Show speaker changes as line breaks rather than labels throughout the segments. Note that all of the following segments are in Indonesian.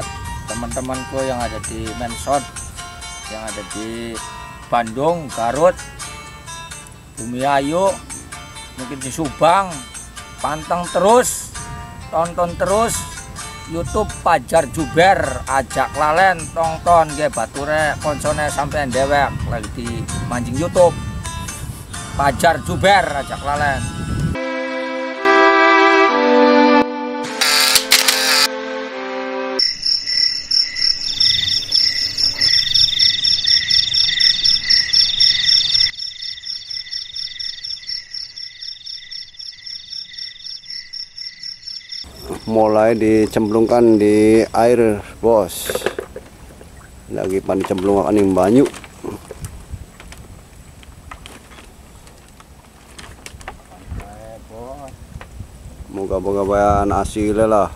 buat teman-temanku yang ada di Mensot yang ada di Bandung, Garut, Bumi Ayu, mungkin di Subang. Panteng terus, tonton terus YouTube Pajar Juber, ajak lalen tonton ge bature konsone sampean dewek lagi di mancing YouTube. Pajar Juber, ajak lalen.
Mulai dicemplungkan di air bos. Lagi pan dicemplungkan yang banyu. Moga-moga bayan hasilnya lah.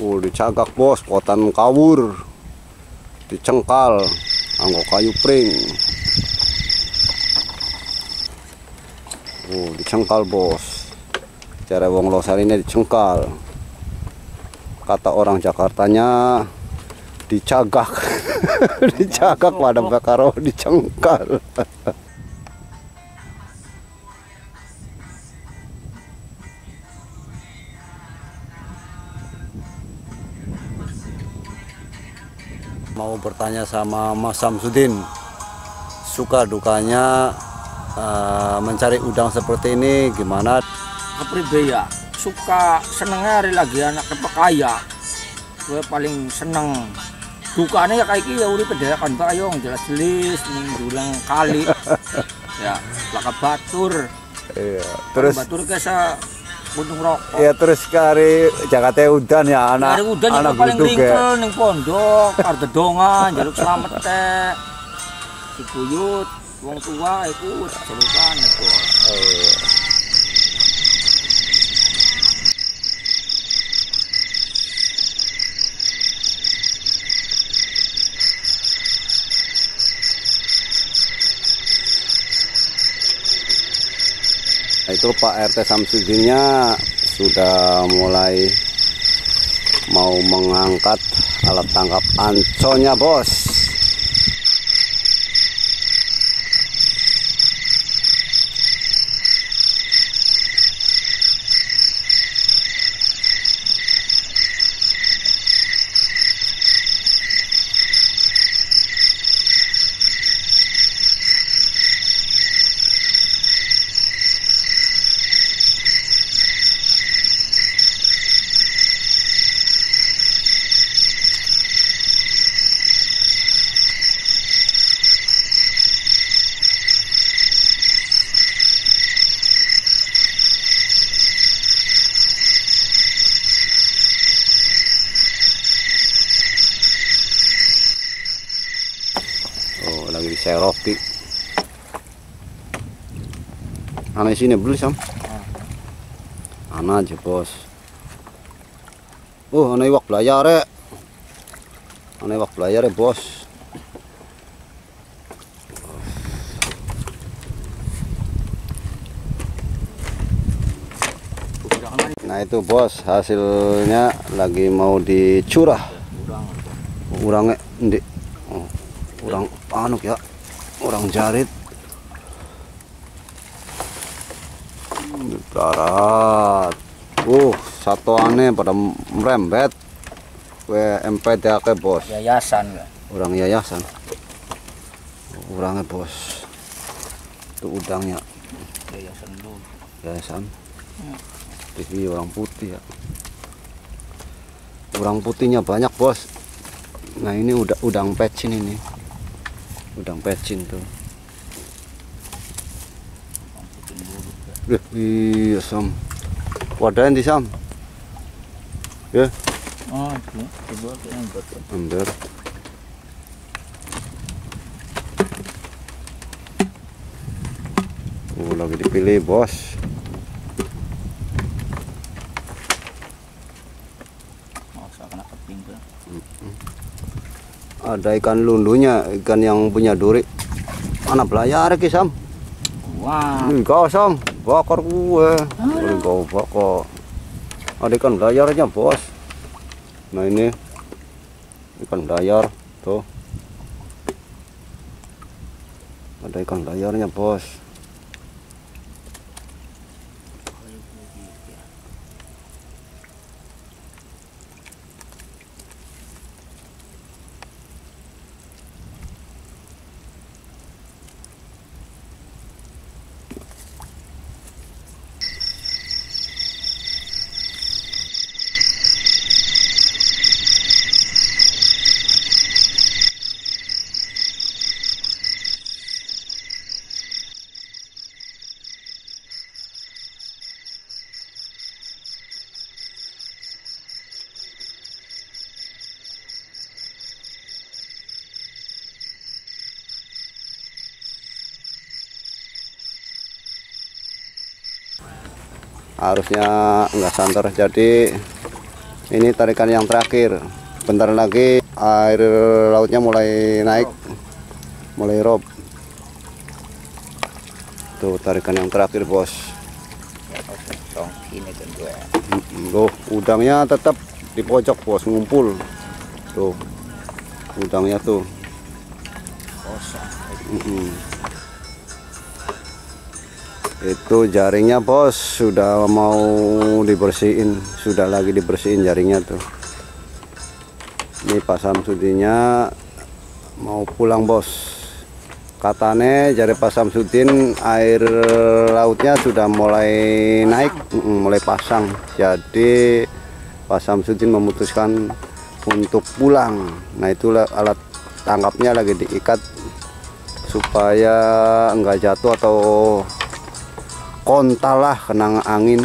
Uh dicagak bos. Potan kawur. Dicengkal. Anggo kayu pring. Uh dicengkal bos cara wong losar ini dicengkal. Kata orang Jakartanya dicagak. Dicagak pada bakaro dicengkal. Mau bertanya sama Mas Samsudin suka dukanya eh, mencari udang seperti ini gimana
kepribe ya suka senengnya hari lagi anak kaya gue paling seneng. Dukanya ya kayak gini ya udah pedayakan bayong jelas jelas berulang kali. Ya laka batur.
Iya, terus
batur kesa buntung rokok.
Ya terus kari Jakarta udan ya anak
Hari udah
anak
paling
ya.
ringkel ning pondok, ardedongan, jaluk selamat teh. Dikuyut, wong tua ikut jalukan itu.
Nah, itu Pak RT Samsudinnya sudah mulai mau mengangkat alat tangkap anconya bos oh seropi anak sini beli sam anak aja bos oh anak iwak belayar ya anak iwak belayar ya bos Nah itu bos hasilnya lagi mau dicurah. Urangnya ndi. Oh, urang anu ya. Urang jarit. Darat. Uh, satu aneh pada merembet. Ya ke bos.
Yayasan.
Orang yayasan. Urangnya bos. Itu udangnya
Yayasan dulu.
yayasan. TV orang putih ya. Orang putihnya banyak bos. Nah ini udah udang pecin ini. Udang pecin tuh. Eh, iya sam. Wadahin di sam. Ya,
Oh, itu. Coba yang betul.
ember. Oh, lagi dipilih bos. Ada ikan lundunya, ikan yang punya duri. Anak belayar ki sam.
Wah.
Ini kau sam, bakar gue. Ini kau bakar. ada ikan layarnya bos nah ini ikan layar tuh ada ikan layarnya bos harusnya enggak santer. Jadi ini tarikan yang terakhir. Bentar lagi air lautnya mulai naik mulai rob. Tuh tarikan yang terakhir bos. Loh, udangnya tetap di pojok bos. Ngumpul. Tuh udangnya tuh.
Kosong.
Itu jaringnya bos sudah mau dibersihin, sudah lagi dibersihin jaringnya tuh. Ini Pak Samsudinya mau pulang bos. Katanya jari Pak Samsudin air lautnya sudah mulai naik, mulai pasang. Jadi Pak Samsudin memutuskan untuk pulang. Nah itulah alat tangkapnya lagi diikat supaya enggak jatuh atau kontal lah kena angin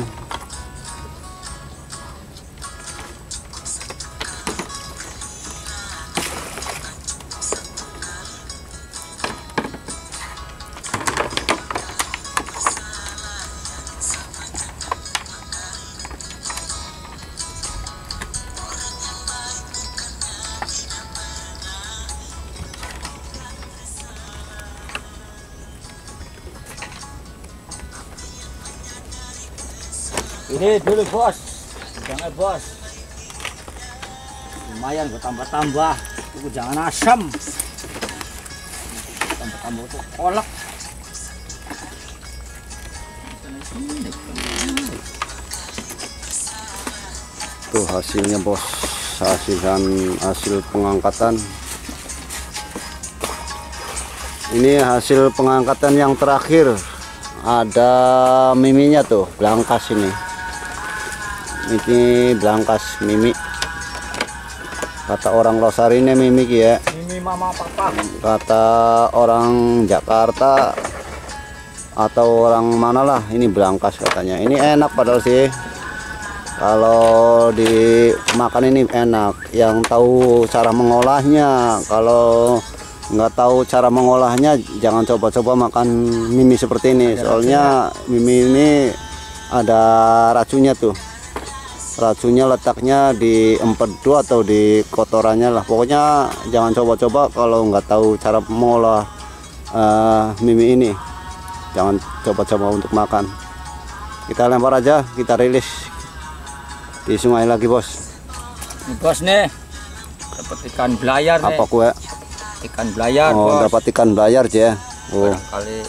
Ini dulu bos. Jangan bos. Lumayan gue tambah-tambah. Itu jangan asam. Tambah-tambah itu kolak.
tuh hasilnya bos hasilkan hasil pengangkatan ini hasil pengangkatan yang terakhir ada miminya tuh belangkas ini ini belangkas mimi. Kata orang Losari ini mimi ya.
Ini mama papa.
kata orang Jakarta atau orang mana lah ini belangkas katanya. Ini enak padahal sih. Kalau dimakan ini enak. Yang tahu cara mengolahnya kalau nggak tahu cara mengolahnya jangan coba-coba makan mimi seperti ini. Soalnya mimi ini ada racunnya tuh racunnya letaknya di empedu atau di kotorannya lah. Pokoknya jangan coba-coba kalau nggak tahu cara mengolah eh, mimi ini. Jangan coba-coba untuk makan. Kita lempar aja kita rilis di sungai lagi bos.
Ini bos nih. Dapat ikan belayar nih.
apa kue?
Ikan belayar
oh
bos.
dapat ikan bayar ya oh.
Kali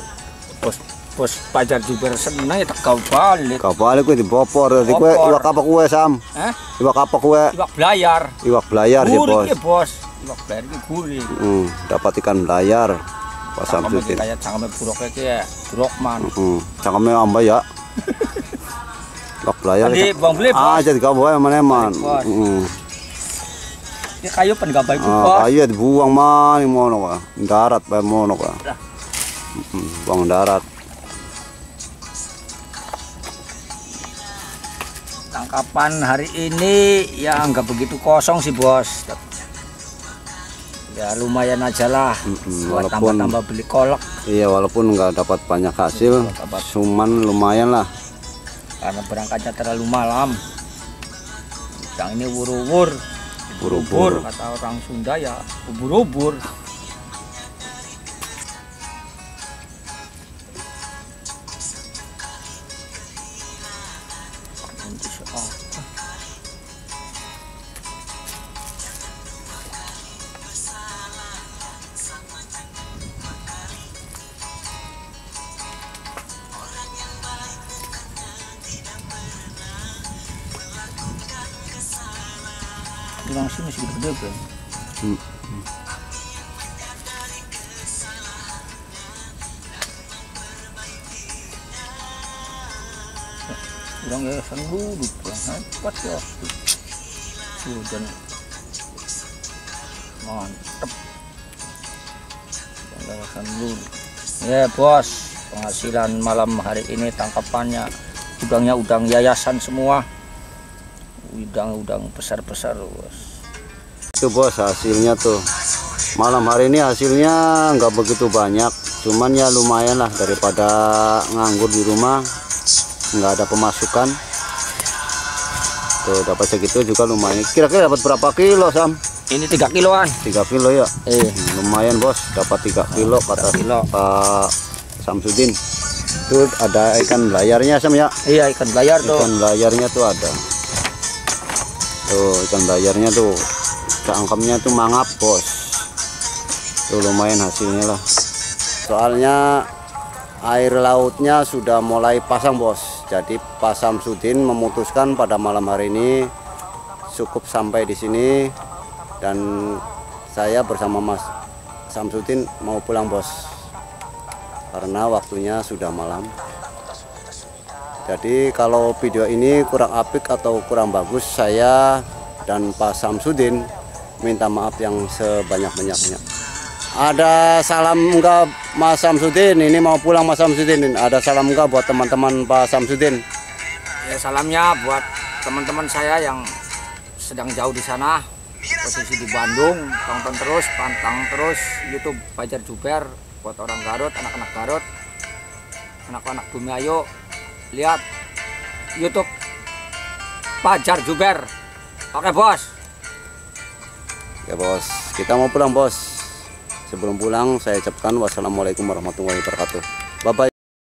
bos bos pajar juga seneng ya tak kau balik.
kau balik kue dibopor di kue
Bopor.
iwak apa kue sam
Hah?
iwak apa kue
Iwak belayar.
iwak belayar sih
Gurih
bos
ya bos. Iwak belayar ini gurih.
hmm, dapat ikan belayar pas
Cangkeme
Samsudin
kayak cangkeme buruknya kayak burukman.
hmm, cangkeme amba ya iwak belayar
Tadi bang beli bos.
ah jadi kau bawa eman-eman
Bos.
hmm.
Ini kayu pen gak baik
ah, kayu dibuang mana mono ka darat bae mono ka
Dah.
Hmm, buang darat
Tangkapan hari ini ya nggak begitu kosong sih bos. Ya lumayan aja lah.
Mm-mm,
Buat
walaupun-
tambah-tambah beli kolak
iya walaupun nggak dapat banyak hasil
Dapat.
cuman lumayan lah
karena berangkatnya terlalu malam. Yang ini wur-wur.
Ubur-ubur.
kata orang Sunda ya ubur-ubur. Yang sini masih gede bro.
Hmm.
Orang yayasan dulu bro. Hebat ya. Sudah. Mantep. Orang Yayasan dulu. Ya bos, penghasilan malam hari ini tangkapannya udangnya udang yayasan semua. Udang-udang besar-besar bos.
Itu bos hasilnya tuh. Malam hari ini hasilnya nggak begitu banyak, cuman ya lumayan lah daripada nganggur di rumah, nggak ada pemasukan. Tuh dapat segitu juga lumayan. Kira-kira dapat berapa kilo Sam?
Ini tiga kiloan.
3 kilo ya.
Eh,
lumayan bos, dapat 3 kilo kata
kilo.
Pak Samsudin. Itu ada ikan layarnya Sam ya.
iya ikan layar tuh.
Ikan layarnya tuh ada. Tuh ikan layarnya tuh cangkemnya tuh mangap bos. Tuh lumayan hasilnya lah. Soalnya air lautnya sudah mulai pasang bos. Jadi Pak Samsudin memutuskan pada malam hari ini cukup sampai di sini dan saya bersama Mas Samsudin mau pulang bos karena waktunya sudah malam. Jadi kalau video ini kurang apik atau kurang bagus, saya dan Pak Samsudin minta maaf yang sebanyak-banyaknya. Ada salam enggak Mas Samsudin? Ini mau pulang Mas Samsudin. Ada salam enggak buat teman-teman Pak Samsudin?
Ya salamnya buat teman-teman saya yang sedang jauh di sana, posisi di Bandung, tonton terus, pantang terus YouTube Fajar Juber buat orang Garut, anak-anak Garut, anak-anak Bumi Ayo, lihat YouTube Fajar Juber. Oke bos.
Ya bos, kita mau pulang bos. Sebelum pulang saya ucapkan wassalamualaikum warahmatullahi wabarakatuh. Bye bye.